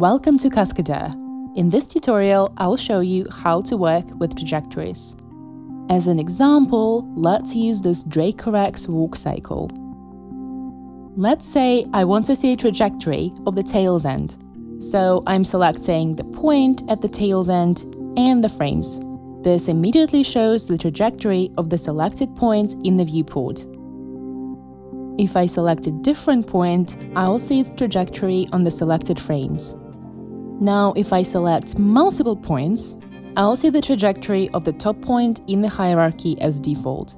Welcome to Cascadeur. In this tutorial, I'll show you how to work with trajectories. As an example, let's use this Dracorex walk cycle. Let's say I want to see a trajectory of the tail's end. So I'm selecting the point at the tail's end and the frames. This immediately shows the trajectory of the selected point in the viewport. If I select a different point, I'll see its trajectory on the selected frames. Now, if I select multiple points, I'll see the trajectory of the top point in the hierarchy as default.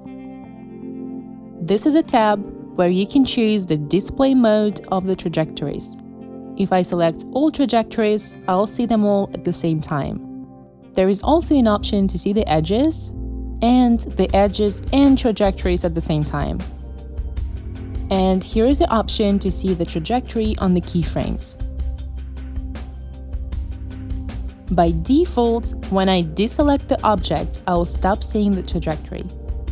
This is a tab where you can choose the display mode of the trajectories. If I select all trajectories, I'll see them all at the same time. There is also an option to see the edges and the edges and trajectories at the same time. And here is the option to see the trajectory on the keyframes. By default, when I deselect the object, I'll stop seeing the trajectory.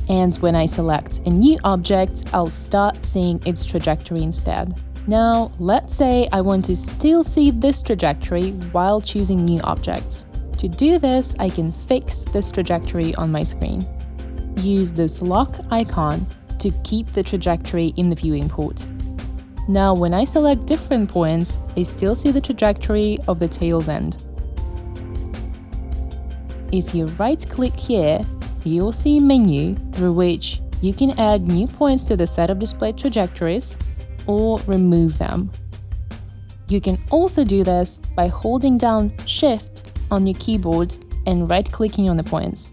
And when I select a new object, I'll start seeing its trajectory instead. Now, let's say I want to still see this trajectory while choosing new objects. To do this, I can fix this trajectory on my screen. Use this lock icon to keep the trajectory in the viewing port. Now when I select different points, I still see the trajectory of the tail's end. If you right-click here, you'll see a menu through which you can add new points to the set of displayed trajectories or remove them. You can also do this by holding down Shift on your keyboard and right-clicking on the points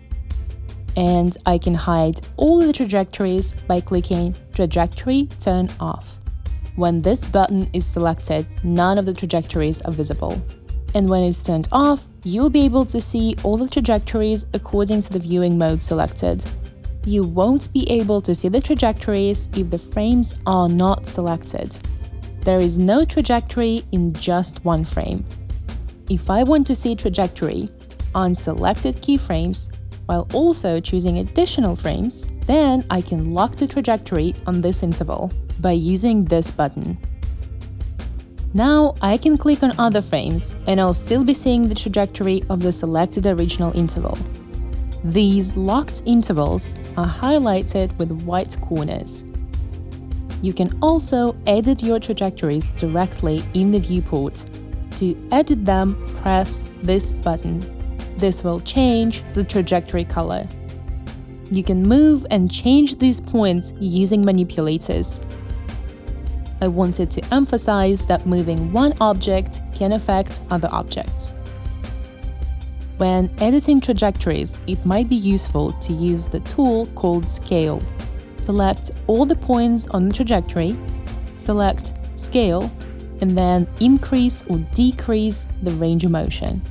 and I can hide all the trajectories by clicking Trajectory Turn Off. When this button is selected, none of the trajectories are visible. And when it's turned off, you'll be able to see all the trajectories according to the viewing mode selected. You won't be able to see the trajectories if the frames are not selected. There is no trajectory in just one frame. If I want to see trajectory on selected keyframes, while also choosing additional frames, then I can lock the trajectory on this interval by using this button. Now I can click on other frames and I'll still be seeing the trajectory of the selected original interval. These locked intervals are highlighted with white corners. You can also edit your trajectories directly in the viewport. To edit them, press this button. This will change the trajectory color. You can move and change these points using manipulators. I wanted to emphasize that moving one object can affect other objects. When editing trajectories, it might be useful to use the tool called Scale. Select all the points on the trajectory, select Scale, and then increase or decrease the range of motion.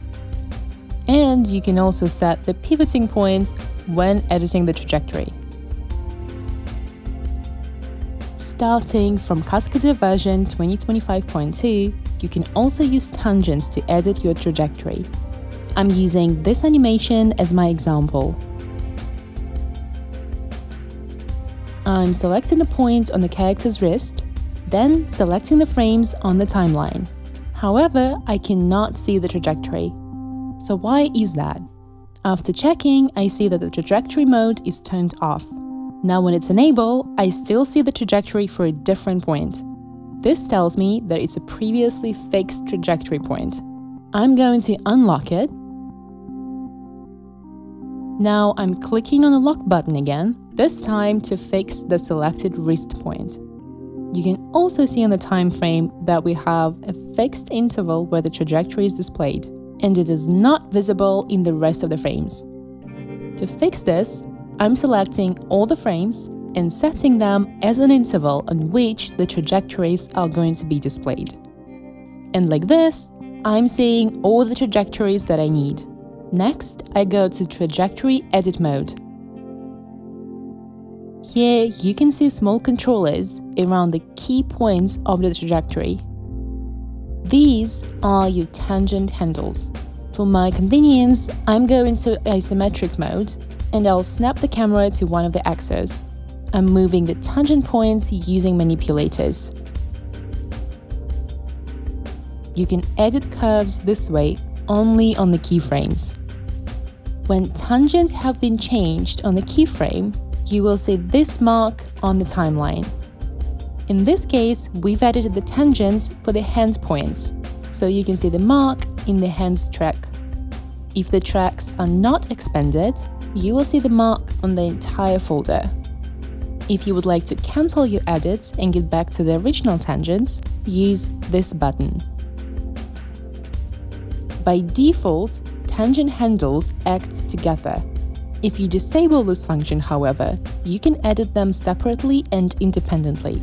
And you can also set the pivoting points when editing the trajectory. Starting from Cascadeur version 2025.2, you can also use tangents to edit your trajectory. I'm using this animation as my example. I'm selecting the point on the character's wrist, then selecting the frames on the timeline. However, I cannot see the trajectory. So why is that? After checking, I see that the trajectory mode is turned off. Now when it's enabled, I still see the trajectory for a different point. This tells me that it's a previously fixed trajectory point. I'm going to unlock it. Now I'm clicking on the lock button again, this time to fix the selected wrist point. You can also see on the time frame that we have a fixed interval where the trajectory is displayed and it is not visible in the rest of the frames. To fix this, I'm selecting all the frames and setting them as an interval on which the trajectories are going to be displayed. And like this, I'm seeing all the trajectories that I need. Next, I go to Trajectory Edit mode. Here, you can see small controllers around the key points of the trajectory. These are your tangent handles. For my convenience, I'm going to isometric mode and I'll snap the camera to one of the axes. I'm moving the tangent points using manipulators. you can edit curves this way only on the keyframes. When tangents have been changed on the keyframe, you will see this mark on the timeline. In this case, we've edited the tangents for the hand points, so you can see the mark in the hands track. If the tracks are not expanded, you will see the mark on the entire folder. If you would like to cancel your edits and get back to the original tangents, use this button. By default, tangent handles act together. If you disable this function, however, you can edit them separately and independently.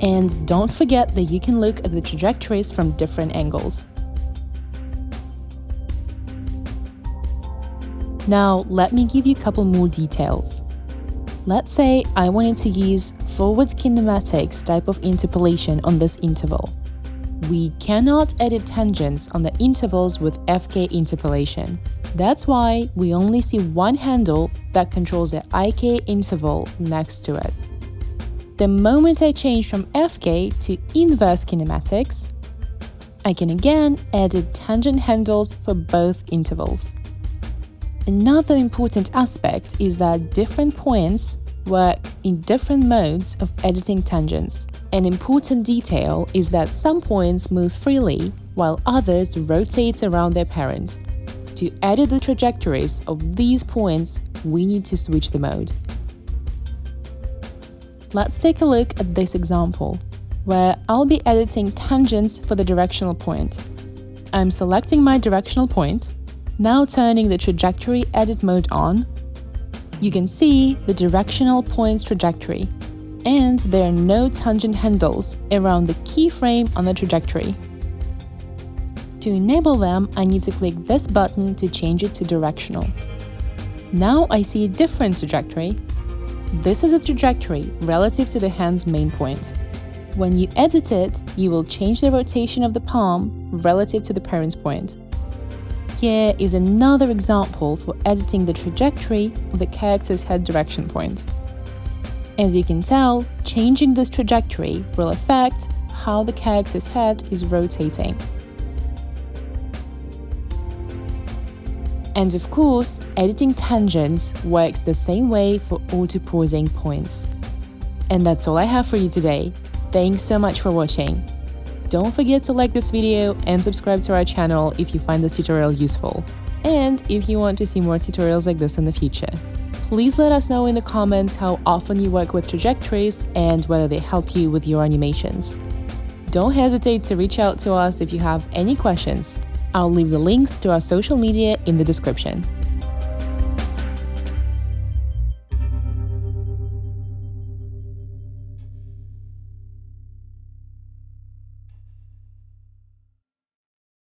And don't forget that you can look at the trajectories from different angles. Now, let me give you a couple more details. Let's say I wanted to use forward kinematics type of interpolation on this interval. We cannot edit tangents on the intervals with FK interpolation. That's why we only see one handle that controls the IK interval next to it. The moment I change from FK to inverse kinematics, I can again edit tangent handles for both intervals. Another important aspect is that different points work in different modes of editing tangents. An important detail is that some points move freely while others rotate around their parent. To edit the trajectories of these points, we need to switch the mode. Let's take a look at this example, where I'll be editing tangents for the directional point. I'm selecting my directional point now turning the trajectory edit mode on, you can see the directional points trajectory, and there are no tangent handles around the keyframe on the trajectory. To enable them, I need to click this button to change it to directional. Now I see a different trajectory. This is a trajectory relative to the hand's main point. When you edit it, you will change the rotation of the palm relative to the parent's point. Here is another example for editing the trajectory of the character's head direction point. As you can tell, changing this trajectory will affect how the character's head is rotating. And of course, editing tangents works the same way for auto-posing points. And that's all I have for you today. Thanks so much for watching. Don't forget to like this video and subscribe to our channel if you find this tutorial useful. And if you want to see more tutorials like this in the future. Please let us know in the comments how often you work with trajectories and whether they help you with your animations. Don't hesitate to reach out to us if you have any questions. I'll leave the links to our social media in the description.